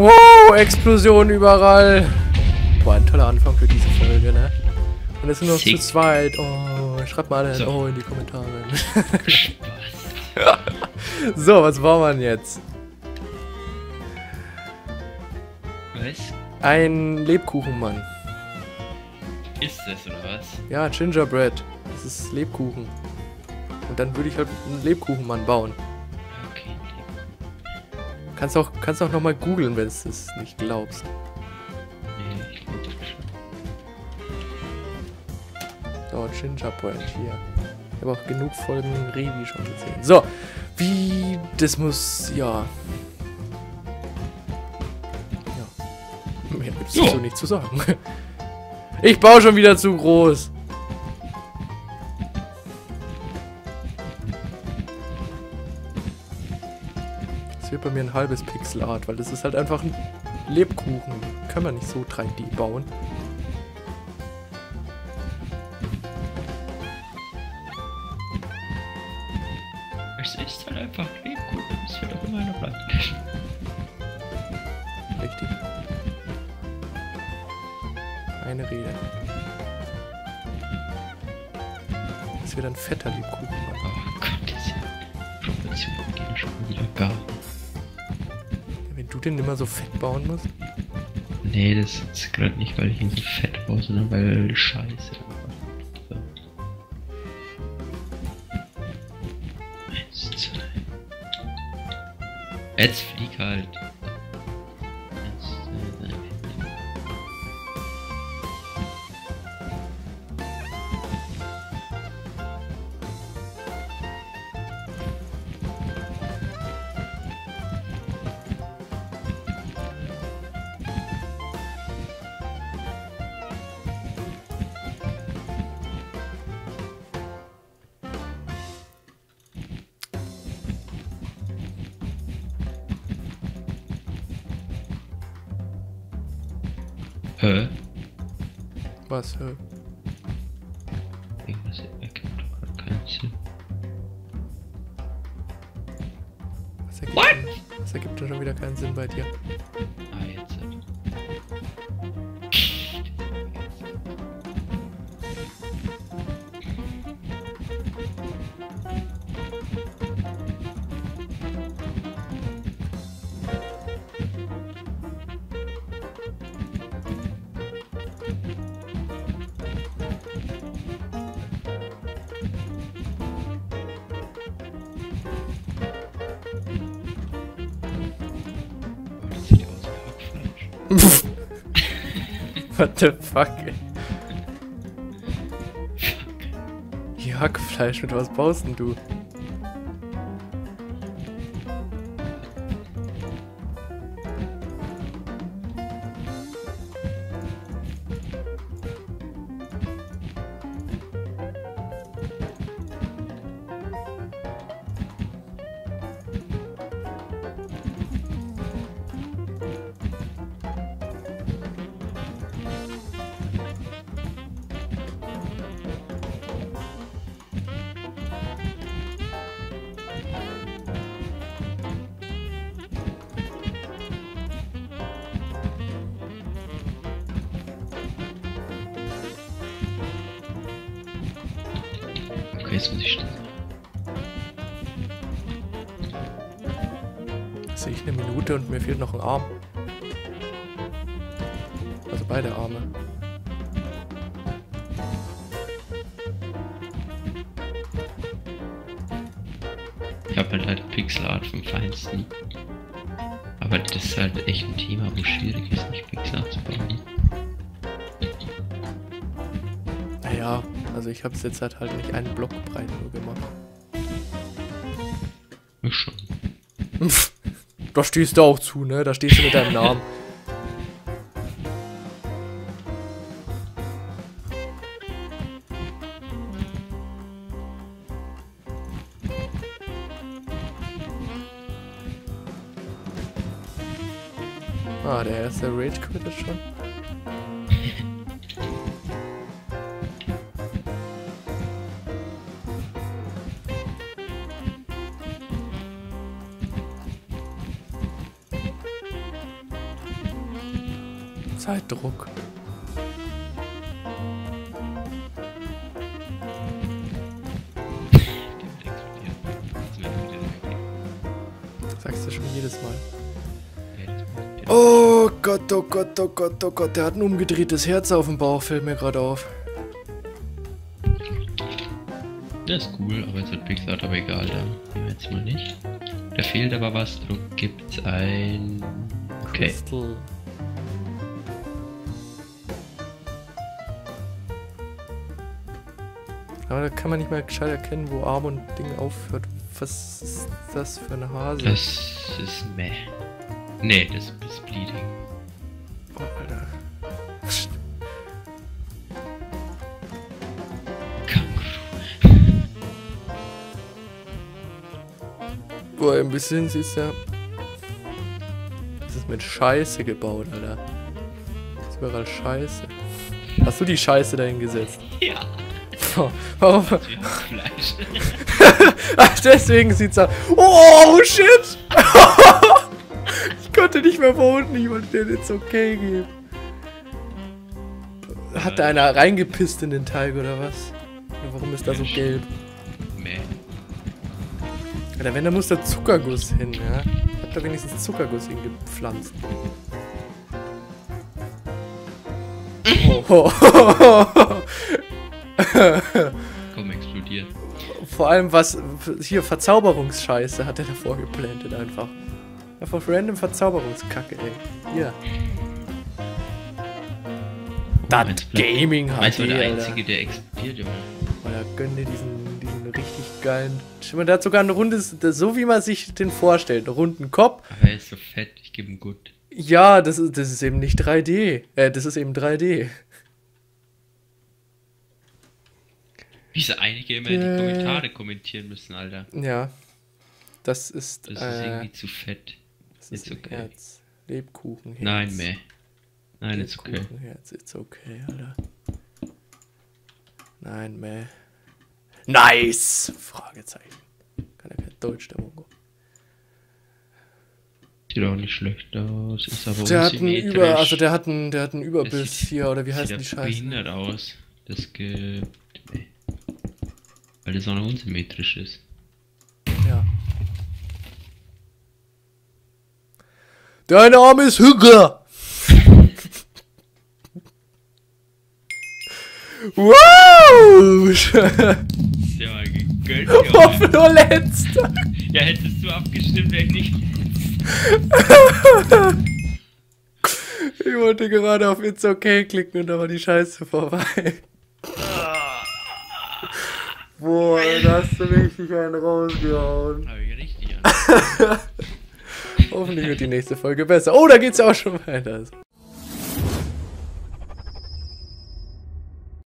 Wow, Explosion überall. Boah, ein toller Anfang für diese Folge, ne? Und es sind noch Sick. zu zweit. Oh, schreibt mal alle So. Oh in die Kommentare. So, was war man jetzt? Was? Ein Lebkuchenmann. Ist das oder was? Ja, Gingerbread. Das ist Lebkuchen. Und dann würde ich halt einen Lebkuchenmann bauen. Kannst auch, kannst auch nochmal googeln, wenn du es nicht glaubst. Nee, ich glaub das schon. So, Gingerbread hier. Ich habe auch genug Folgen Revi schon gesehen. So, wie, das muss, ja. Ja. Mehr gibt's Ja. dazu nicht zu sagen. Ich baue schon wieder zu groß. Wird bei mir ein halbes Pixelart, weil das ist halt einfach ein Lebkuchen. Kann man nicht so 3D bauen. Es ist halt einfach Lebkuchen. Es wird auch immer einer bleiben. Richtig. Eine Rede. Das wird ein fetter Lebkuchen. Oh Gott, das ist ja Proportionen gehen schon wieder gar. Den immer so fett bauen musst. Nee, das ist gerade nicht, weil ich ihn so fett baue, sondern weil Scheiße einfach. So. Eins, zwei. Jetzt flieg halt. Hä? Was? Hä? Irgendwas ergibt doch grad keinen Sinn. Was ergibt, What? was ergibt schon wieder keinen Sinn bei dir? Ah, jetzt. What the fuck, Hackfleisch, mit was baust denn du? Jetzt muss ich still. Sehe ich eine Minute und mir fehlt noch ein Arm. Also beide Arme. Ich habe halt halt Pixel Art vom Feinsten. Aber das ist halt echt ein Thema, wo schwierig ist, nicht Pixel Art zu bauen. Also ich habe es jetzt halt halt nicht einen Block breit nur gemacht. Ich schon. Da stehst du auch zu, ne? Da stehst du mit deinem Namen. Ah, der erste Rage Quit ist schon. Zeitdruck. Sagst du schon jedes Mal. Oh Gott, oh Gott, oh Gott, oh Gott. Der hat ein umgedrehtes Herz auf dem Bauch, fällt mir gerade auf. Das ist cool, aber jetzt hat Pixar aber egal, da nehmen wir jetzt mal nicht. Da fehlt aber was, darum gibt's ein... Okay. Crystal. Aber da kann man nicht mal gescheit erkennen, wo Arm und Ding aufhört. Was ist das für eine Hase? Das ist meh. Nee, das ist Bleeding. Oh, Alter. Boah, ein bisschen siehst ja. Das ist mit Scheiße gebaut, Alter. Das ist überall Scheiße. Hast du die Scheiße dahin gesetzt? Ja, Boah, Warum? deswegen sieht's aus. Oh, shit! ich konnte nicht mehr voten, ich wollte dir jetzt okay geben. Hat da einer reingepisst in den Teig oder was? Warum ist da so gelb? Meh. Alter, wenn, da muss da Zuckerguss hin, ja? Hat da wenigstens Zuckerguss hingepflanzt. Oh, oh, oh, oh. Komm, explodiert. Vor allem was hier Verzauberungsscheiße hat er davor geplantet einfach. Einfach random Verzauberungskacke, ey. Hier. Das Meinst du, Gaming Meinst HD, du, der. Einzige, der explodiert, Junge? Alter, gönn dir diesen, diesen richtig geilen. Schau mal, der hat sogar eine runde, so wie man sich den vorstellt. Einen runden Kopf. Aber er ist so fett, ich gebe ihm gut. Ja, das ist, das ist eben nicht 3D. Äh, das ist eben 3D. Wieso einige immer die Äh. Kommentare kommentieren müssen, Alter. Ja. Das ist, Das ist äh, irgendwie zu fett. das ist ein okay. Herz. Lebkuchenherz. Nein, meh. Nein, ist okay. Lebkuchenherz, it's okay, Alter. Nein, meh. Nice! Fragezeichen. Kann ja kein Deutsch, der Mongo. Sieht auch nicht schlecht aus. Ist aber Der hat einen. Über, also der hat einen, der hat einen Überbiss sieht- hier, oder wie heißt Sieht die Scheiße? behindert aus. Das gibt. Nee. Weil das auch noch unsymmetrisch ist. Ja. Dein Name ist Hügger! wow! Ja, mal gegönnt, Junge. nur letzter! Ja, hättest du abgestimmt, wäre ich nicht. Ich wollte gerade auf It's Okay klicken und da war die Scheiße vorbei. Boah, da hast du richtig einen rausgehauen. Hab ich richtig an. Hoffentlich wird die nächste Folge besser. Oh, da geht's ja auch schon weiter.